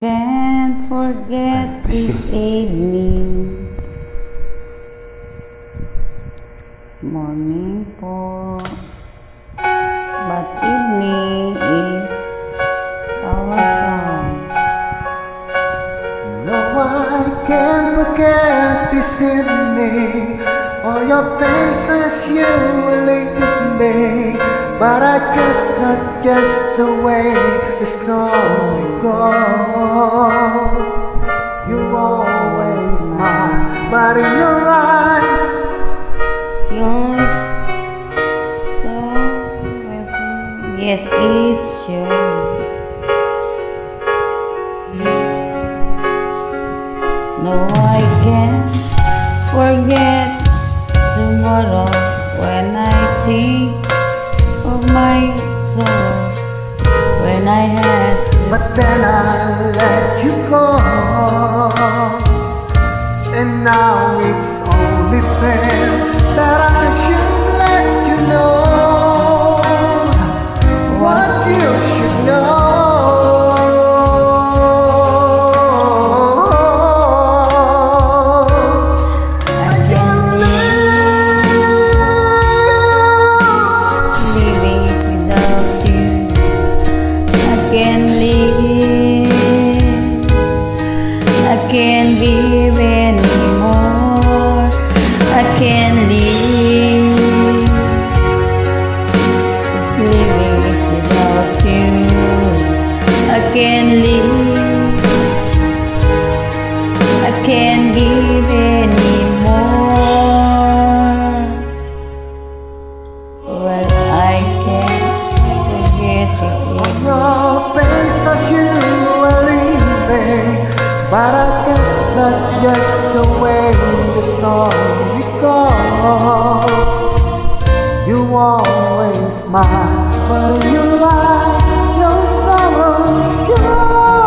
Can't forget this evening. Morning po. But evening is our song. No, I can't forget this evening. All your faces you. But I guess not just the way the story goes. You always smile, but in your eyes, Yours so Yes, it's true. No, I can't forget tomorrow when I think of my soul when I had but then I let you go. I can't live. I can't live anymore. Well, I can't forget evening. Your face as you were leaving But I guess that's just the way the story goes You always smile But in your shows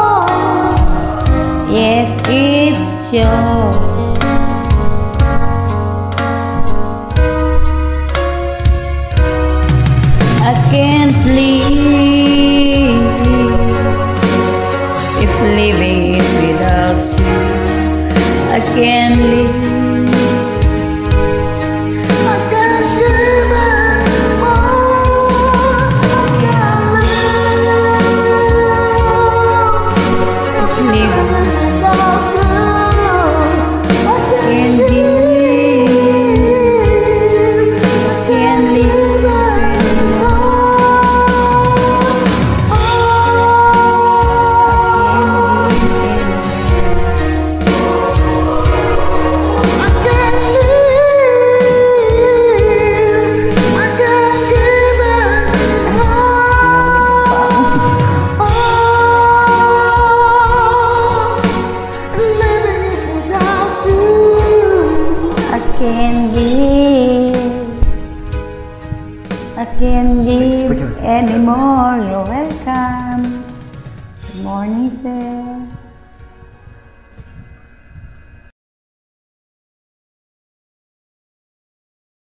Yes, it's sure. I can't live if living is without you. I can't live. I can't give. I can't give anymore. You're welcome. Good morning, sir.